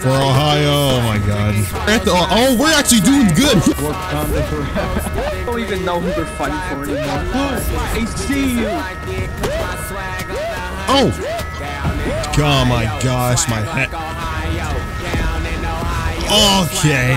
For Ohio, oh my god. At the- oh, oh, we're actually doing good. I don't even know who they're fighting for anymore. I see you. Oh! Oh my gosh, my head. Okay.